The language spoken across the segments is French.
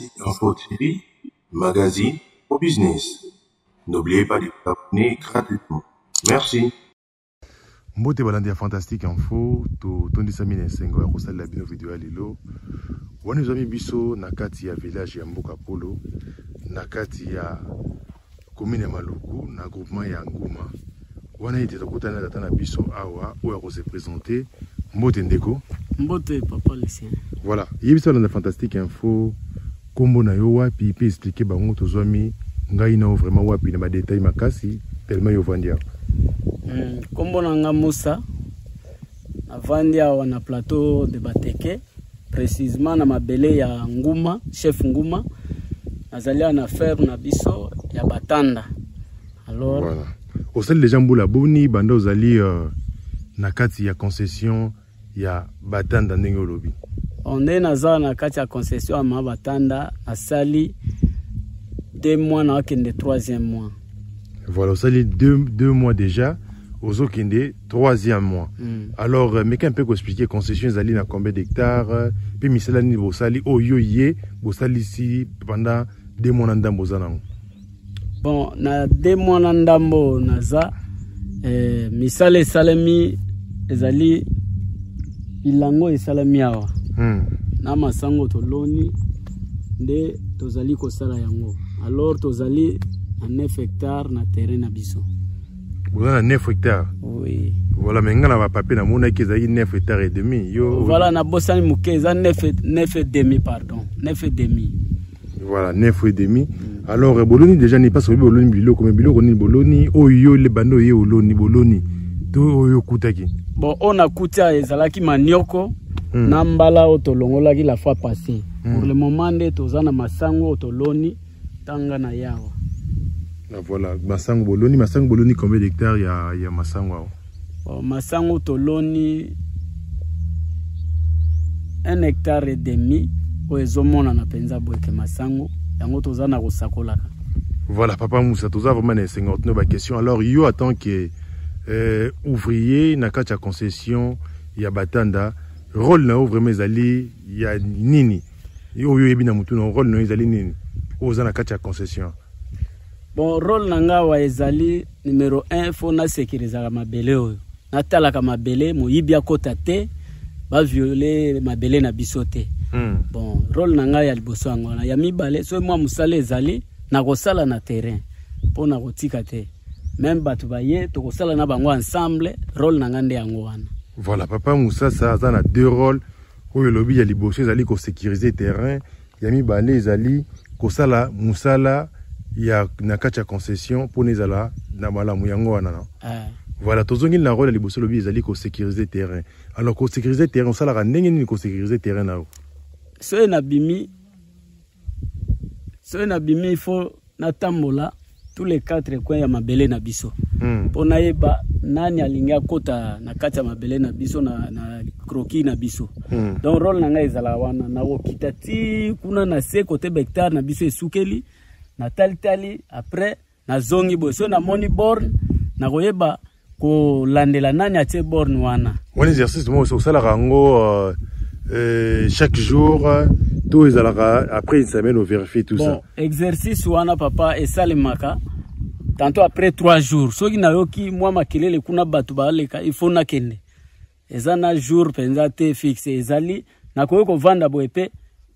Fantastique Info TV, magazine au business. N'oubliez pas de vous abonner gratuitement. Merci. mbote balandi ya fantastique info totondisami na esengo ya kosalela bino video ya lelo. Wana ezwami biso na kati ya village ya mboka polo na kati ya commune ya maluku na groupement ya nguma. Wana ete tokutani na tata na biso awa oyo akose présente mbote ndeko. Mbote papa lucien. Voilà. Yebisa balanda fantastique info nkombo na yo wapi mpe explike bango tozwami ngai nao vraiment wapi na badetail makasi tellement yo ovandi awa. Mm, nkombo na nga musa navandi awa na plateau de bateke précisement na mabele ya nguma chef nguma. Nazali awa na ferme na biso ya batanda. Alors voilà. Osali deja mbula boni banda ozali uh, na kati ya concession ya batanda ndenge olobi bon, nde naza na kati ya concession ya ma batanda nasali deux mois na akende troisième mois. Voilà osali deux, deux mois déjà ozokende troisième mois. Mm. alors uh, meka mpe koexplike concession ezali na combien d'hectare mpe misala nini bosali oyo ye bosalisi pendant deux mois na ndambo oza nango. Bon na deux mois na ndambo naza eh, misala esalemi ezali bilango esalemi awa hmm. na masango toloni nde tozali kosala yango. Alors tozali na 9 hectare na terrain na biso. Boza na 9 hectare oui. voilà me nga na bapapie namonaki ezalaki 9 hectare et demi. Yo. Voilà nabosani moke eza 9 et demi pardon. 9 et demi. Voilà 9 et demi. Alors euh, boloni déjà nini parce oyebi boloni biloko me biloko nini boloni. Oyo yo le banda oyo ye oloni boloni. To oyo okutaki bon oyo nakuti awa ezalaki manioko Hmm. na mbala oyo tolongolaki la fois passé Hmm. pour le moment nde toza na masango oyo toloni tanga na yawa Ah, voilà. Masango boloni masango boloni combien d'hectare ya, ya masango awa? Bon, masango toloni un hectare et demi oyo ezomonana mpenza boyeke masango. Yango toza na kosakolaka. Voilà papa musa toza vraiment na esenga otuna baquestion alors yo en tant que euh, ouvrier na kati ya concession ya batanda rôle na yo vraiment ezali ya nini? Oyo oyebi na motu na rôle na yo ezali nini? Oyo oza na kati ya concession. Bon role na nga awa ezali numero 1 fo nasekirizaka mabele oyo. Natalaka mabele moyibi akota te baviole mabele na biso te. Hmm. bon role na ngai ya liboso yango wana ya mibale soki mwa mosala ezali nakosala na terrain mpo na kotika te. Meme bato baye tokosala na bango ensemble role na ngai nde yango wana voilà papa musasa aza na deux rôles. Oyo elobi ya liboso ezali kosécurize terrain. Ya mibale ezali kosala mosala ya na kati ya concession mpona ezala na malamu yango wana na eh. voilà tozongeli na rôle ya liboso elobi ezali kosécurize terrain. Alors kosécurize terrain osalaka ndenge nini kosécurize terrain na yo soki nabimi soki nabimi ifo natambola tous les quatre coin ya mabele na biso hmm. mpo nayeba nani alingi akota na kati ya mabele na biso na, na kroki na biso Hmm. donc role na ngai ezalaka wana nakokita ti kuna na se kote behectare na biso esukeli natalitali après nazongi boye soki namoni borne nakoyeba kolandela nani atie borne wana wana exercice moko osalaka yango euh, chaque jour euh, to ezalaka après une semaine ovérifie tout bon ça. exercice wana papa esalemaka. Tantôt après trois jours. Soki nayoki mwa makelele kuna bato baleka ifo nakende. Eza na jour mpenza te fixe. Ezali nakoki kovanda boye mpe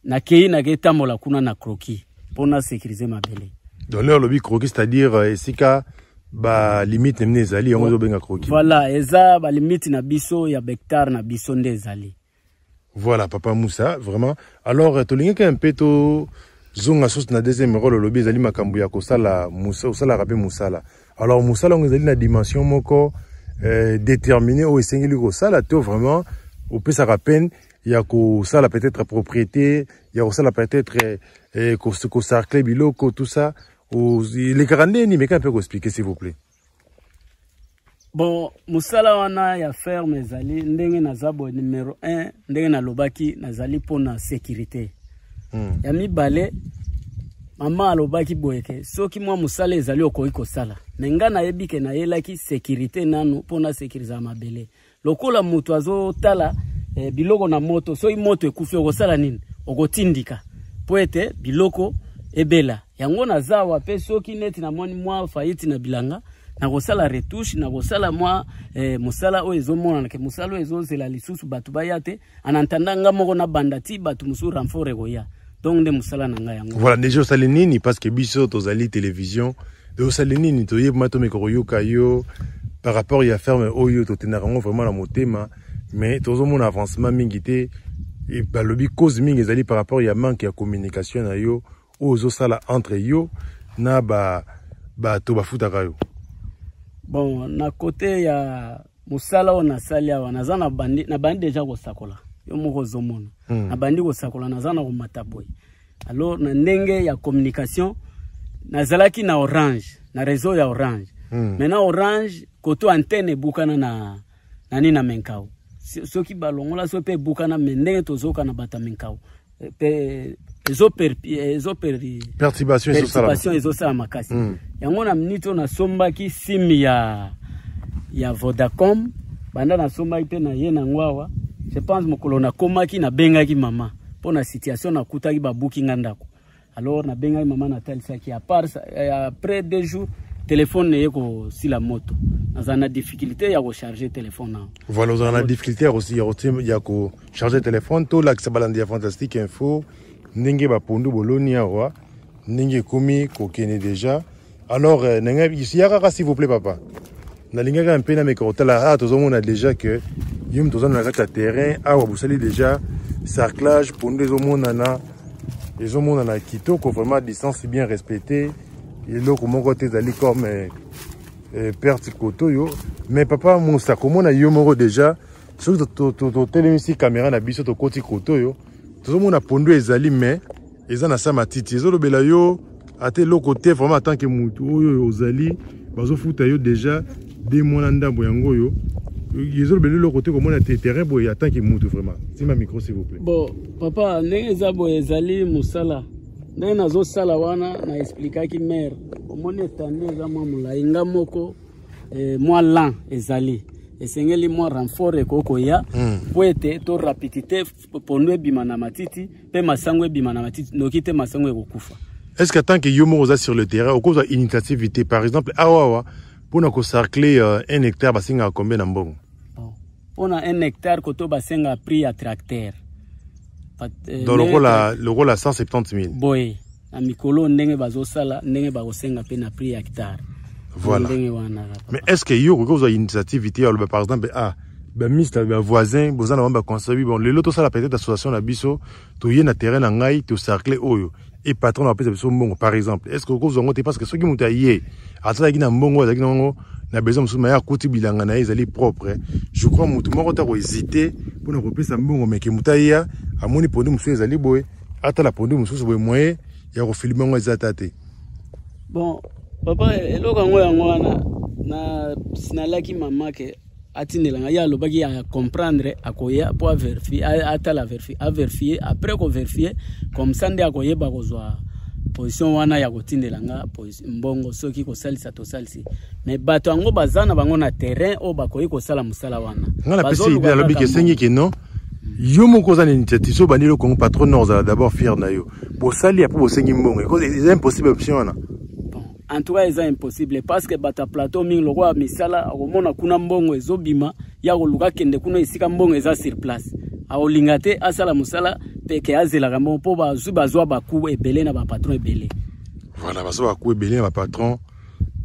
nakei nakei tambola kuna na kroki mpo nasécurize mabele donc leo olobi croquis c'est-à-dire euh, esika balimite na mine ezali yango ozobenga croquis. voilà eza balimiti na biso ya bektare na biso nde ezali Voilà, Papa Moussa, vraiment. Alors, euh, tolingaki un peu to zonga sosi na deuxième rôle olobi ezali makambo ya kosala Moussa osalaka mpe mosala. Alors, mosala yango ezali na dimension moko euh, déterminée oyo esengeli kosala to vraiment opesaka peine ya kosala peut-être propriété ya kosala peut-être kos- kosarcle biloko tout ça elekaka ndeni meka mpe koexplike s'il vous plaît bon mosala wana ya ferme ezali ndenge naza boye numero 1 ndenge nalobaki nazali mpona sécurité. Hmm. ya mibale mama alobaki boyeke soki mwa mosala ezali okoki kosala. Me nga nayebi ke nayelaki sécurité nanu mpo nasécurizaka mabele. Lokola moto azotala eh, biloko na moto soki moto ekufi okosala nini? Okotindika. Mpo ete biloko ebela. Yango naza awa mpe soki neti namoni mwa faiti na bilanga nakosala retouche nakosala mwa eh, mosala oyo ezomonana ke mosala oyo ezozela lisusu bato baya te. Anantanda nga moko nabanda ti bato mosusu renfort ekoya. Donc nde mosala na ngai yango. Voilà déjà osali nini parce que biso tozali télévision. Osali nini toyebima tomeka koyoka yo. Par rapport ya ferme oyo totendaka yango vraiment na motema. Mais tozomona avancement mingi te. Balobi cause mingi ezali par rapport ya manque ya communication na yo. Oyo ozosala entre yo na bato bafutaka yo bon na kote ya mosala oyo nasali awa naza nabandi deja kosakola. Yo moko ozomona. Mm. nabandi kosakola naza na komata boye. Alors na ndenge ya communication nazalaki na orange na réseau ya orange. Mm. maintenant orange koto antenne ebukana na nani na menkau soki balongola so mpe ebukana me ndenge tozoka na bato ya menkau mpe ezoperturbation ezosala makasi mm. yango na minute oyo nasombaki sime ya ya vodacom banda nasombaki mpe na ye nango awa je pense mokolo nakomaki nabengaki mama. Mpo na situation nakutaki babuki nga ndako. Alors nabengaki mama natalisaki apart après deux jours telefone neye kosila moto. Nazala na difficulté ya kocharge telefone nao. Voilà ozala na difficulté ya kocharge telefone tolakisa balandi ya fantastique info ndenge bapondu boloni awa ndenge ekomi kokende déjà alors euh, ndenge ya kaka s'il vous plaît papa? Nalingaka mpe nameka kotala awa tozomona déjà ke yo moto oza na kati ya terrain. Awa bosali déjà sarclage pondu ezomonana. Ezomonana kitoko vraiment distance bien respecté eloko moko te ezali comme eh, eh, perte koto oyo mais papa musa komona yo moko déjà soki totelemisi caméra na biso tokoti koto oyo tozomona pondu ezali mais eza na sa matiti ezolobela yo ata eloko te vraiment atanke mutu oyo ozali bazofuta yo déjà de mwana ndambo yango oyo ezolobela eloko te komona te terrain boye atanke mutu vraiment. Tima micro s'il vous plaît. Bon papa ndenge eza boye ezali mosala. Ndenge nazosala wana na explikaki maire. Omoni etandi eza mwa molai nga moko eh, mwa lan ezali esengeli mwa renfort ekoki koya mpo mm. ete to rapidité pondu ebima na matiti mpe masango ebima na matiti noki te masango ekokufa. Est ce que tant que yo moko oza sur le terrain okozwa initiativité? Par exemple awawa mpona kocercle uh, un hectare basengaka combien na mbongo? Mpona un hectare koto basengaka prix ya tracteur. Lokola 170 000 boye na mikolo ndenge bazosala ndenge bakosenga mpe na prix ya hectare voilà. Mais est ce que yo okoki kozwa initiative aloba par exemple ah bamiste bavoisin boza na bango baconseil bon lelo tosala peut-être association na biso toye na terrain na ngai tocercle oyo e patron apesa biso mbongo par exemple. Est ce que okozwa yango te parce que soki moto aye na mbongo azalaki nango na besoin mosusu maye akuti bilanga na ye ezali propre je crois motu moko ta kohésite mpona kopesa mbongo meke motu aya amoni pondu mosusu ezali boye atala pondu mosusu boye moye ya kofilme yango eza ta te. Bon papa eloko yango yango wana na sinalaki mama ke atindelanga ye alobaki ya comprendre akoya mpo averifie atala averifie averifie après koverifie comme ça nde akoyeba kozwa position wana ya kotindelanga mbongo soki kosalisa tosalisi. Me bato yango baza na bango na terrain oyo bakoki kosala mosala wana. Nga napesi ide alobiki esengi ke non yo moko oza na initiative so obandi lokongo patron nord ozala d'abord fier na yo. Bosali ya mpo bosengi mbongo. Eza impossible option wana en tout cas eza impossible. Parce que bato ya plateau mingi lokola misala akomona kuna mbongo ezobima ya koluka kende kuna esika mbongo eza sur place. Akolinga te asala mosala peke azelaka mbongo mpo bazwi bazwa baku ebele na bapatron ebele. Voilà bazwa baku ebele na bapatron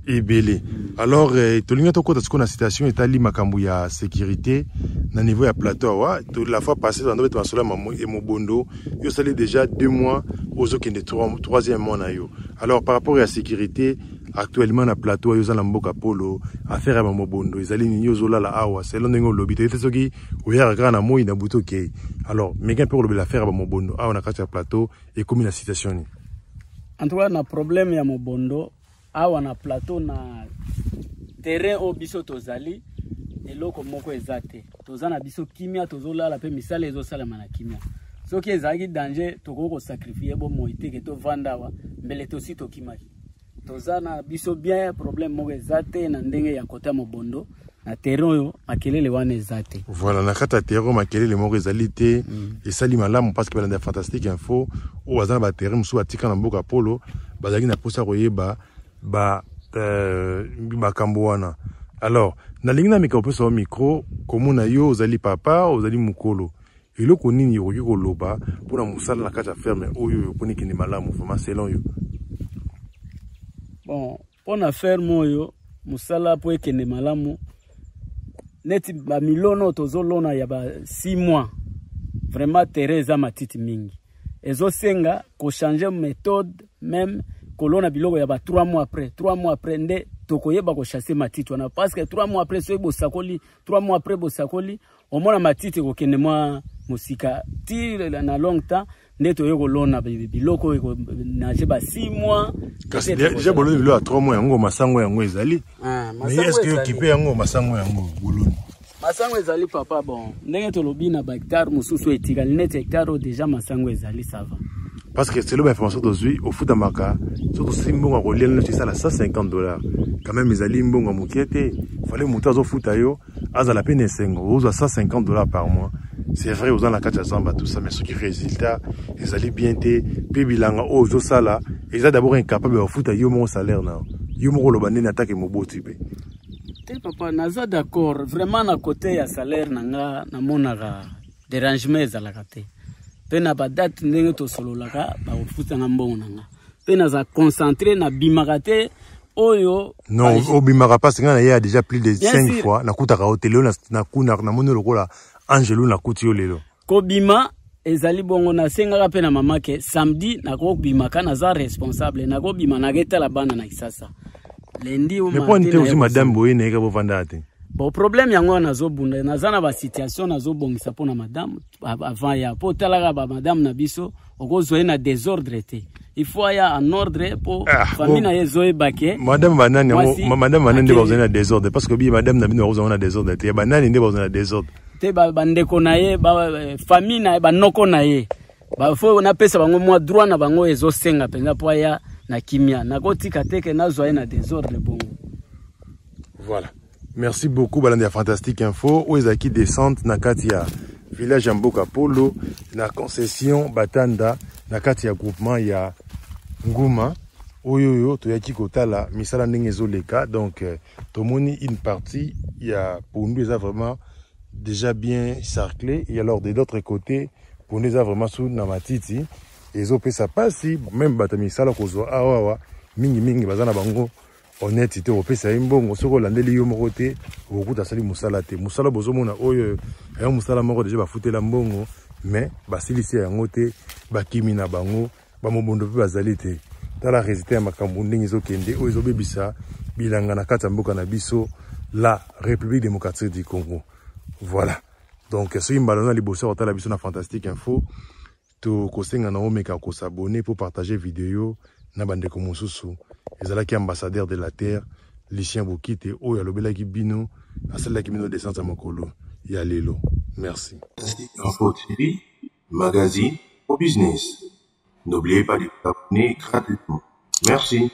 ebele. Alors eh, tolingi tokɔta sikoyo na situation etali makambo ya sécurité na niveau ya plateau awa la fois passé tozanda bete masolo ya mobondo yo osali déjà deux mois ozokende troisième mois na yo. Alors par rapport ya sécurité actuellement na plateau oyo oza na mboka polo affaire ya bamobondo ezali nini ozolala awa selo ndenge olobi toyebi te soki oyaka kaka na moi na butu okei alors meka mpe kolobela affaire ya bamobondo awa na kati ya plateau ekomi na situation nini en tout cas na problème ya mobondo awa na plateau na terrain oyo biso tozali eloko moko eza te. Toza na biso kimia tozolala mpe misala ezosalama na kimia. Soki ezalaki danger tokoki kosakrifie bomoi teke tovanda awa. Mbele tosi tokimaki toza na biso bien problème moko eza te na ndenge ya kota mobondo. Na terrain oyo makelele wana eza te. Voilà na kati ya terrain makelele moko ezali te. Esali malamu parce que balanda ya fantastique info oyo baza na baterrain mosusu batika na mboka polo bazalaki na mposa koyeba ba euh, makambo wana. Alors nalingi nameka kopesa yo micro komona yo ozali papa ozali mokolo. Eloko nini okoki koloba mpona mosala na kati ya ferme oyo oponi kende malamu vraiment selon yo? Bon mpo na ferme oyo mosala mpo ekende malamu neti bamilono oyo tozolona ya ba 6 mois. Vraiment terrain eza matiti mingi. Ezosenga kochange méthode même kolona biloko ya ba 3 mois après. 3 mois après nde tokoyeba kochasse matiti wana. Parce que 3 mois après soki bosakoli 3 mois après bosakoli omona matiti ekokende mwa mosika. Ti na long temps nde toye kolona biloko oyo nage ba 6 mois. Kasi deja boloni biloko ya 3 mois yango masango yango ezali. Mais est ce que okipe yango masango yango boloni? Masango ezali papa bon ndenge tolobi na bahectare mosusu etikali neti hectare oyo deja masango ezali sava parce que selo bainformation tozwi ofutamaka so tosi mbongo ya kolia nyonso esala 150 dollars. Quand même ezali mbongo ya mokie te fale moto azofuta yo azala pene esengo ozwa 150 dollars par mois. C'est vrai oza na kati ya zamba tout ça mais soki résultat ezali bien te mpe bilanga oyo ozosala eza d'abord incapable ya kofuta yo moko salaire na yo moko oloba ndeni atake moboti mpe te papa naza d'accord. Vraiment na côté ya salaire na nga namonaka dérangement ezalaka te mpe na badate ndenge tosololaka bakofutanga mbongo na nga. Mpe naza concentré nabimaka te oyo non obimaka mpasi ngai na ye ya déjà plus de Bien 5 sûr. fois nakutaka yo te lelo namoni lokola angelo nakuti yo lelo. Kobima ezali bongo nasengaka mpe na mama ke samedi nakobimaka naza responsable nakobima naketala bana na kisasa. Lendi mais mpo nini te ozi madame boye nayeka bovanda te bon problème yango wana nazobunda naza na basituation nazobongisa mpo na madame av- avant ya. Mpo otalaka bamadame na biso okozwa ye na désordre te. Il faut aya en ordre mpo Ah, famille na ye ezoyeba ke madame banani madame banani nde akeli- bazali na désordre. Parce que obiye madame na bino bakozala na désordre te. Ya banani nde bazali na désordre. Te ba- bandeko na ye ba- famille na ye banoko na ye. Bafo napesa bango mwa droit na bango ezosenga mpenza mpo aya na kimia. Nakotika te ke nazwa ye na désordre bongo. Voilà merci beaucoup balandi ya fantastique info. Oyo ezalaki descente na village polo na concession batanda na kati ya nguma. Oyo kotala misala ndenge donc euh, tomoni une partie ya pondu vraiment déjà bien cerclé et alors de l'autre côté pondu eza vraiment su na matiti. Ezopesa mpasi même bato misala kozwa awa awa mingimingi baza na bango honnête te kopesa ye mbongo. Soki olandeli yo moko te okokuta asali mosala te. Mosala bozomona oyo aya mosala moko deja bafutela mais basilisi yango te bakimi na bango bamobondo mpe bazali te. Tala résultat ya makambo ndenge ezokende oyo ezobebisa bilanga na kati ya mboka na biso la république démocratique du congo. Voilà. Donc soki mbala na liboso ya kotala biso na fantastique info tokosenga na omeka kosabone mpo partage video na bandeko mosusu ezalaki ambassadeur de la terre lucien bokite oyo alobelaki bino asalelaki bino descente ya mokolo ya lelo merci magazine au business. N'oubliez pas de vous abonner gratuitement. Merci.